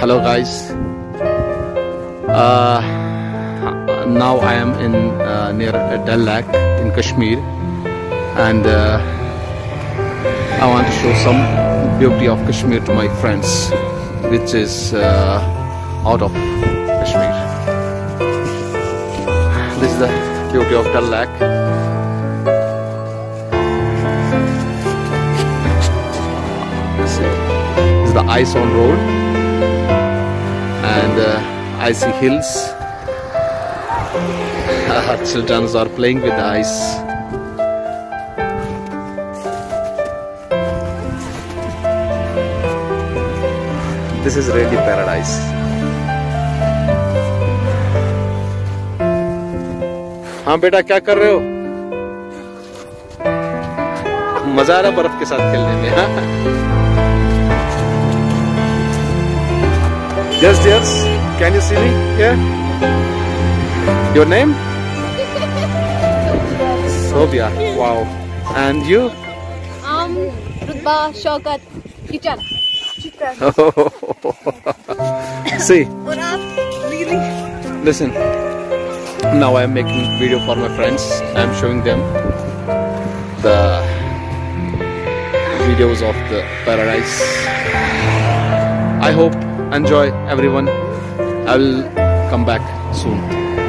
hello guys. Uh, now I am in uh, near Dal Lake in Kashmir and uh, I want to show some beauty of Kashmir to my friends which is uh, out of Kashmir. This is the beauty of Dal Lake. This is the ice on road. uh, icy hills children are playing with the ice this is really paradise हाँ बेटा क्या कर रहे हो मज़ा आ रहा बर्फ़ के साथ खेलने में हाँ Yes, yes. Can you see me? Yeah. Your name? Sobia. Wow. And you? Um, Rutba Shaukat Kitchen. see, What up? Really? listen. Now I am making video for my friends. I am showing them the videos of the paradise. I hope enjoy everyone. I will come back soon.